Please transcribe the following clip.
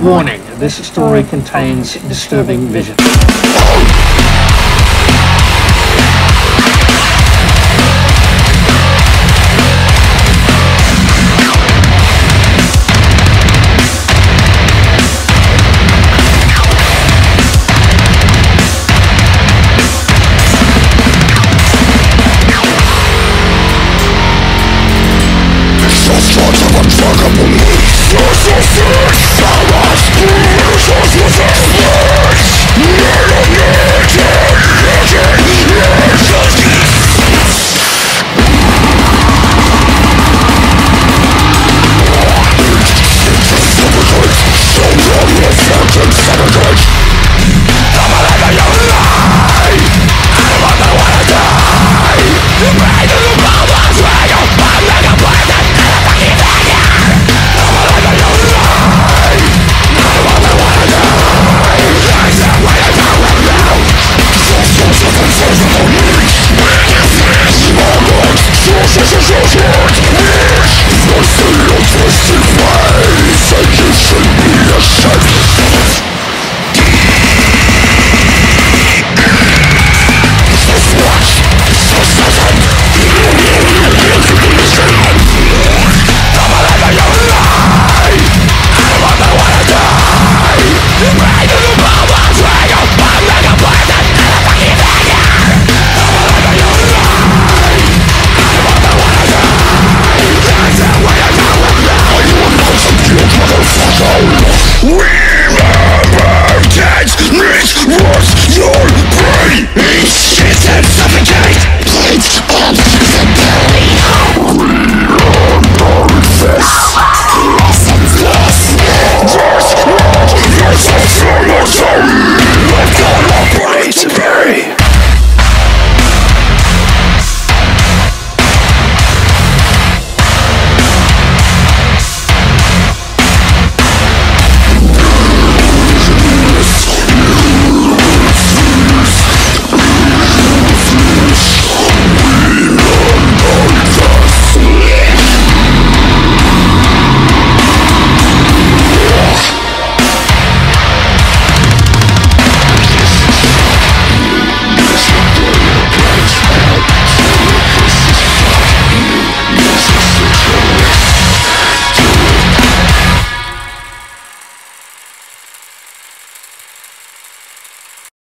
Warning, this story contains disturbing vision. Suffocate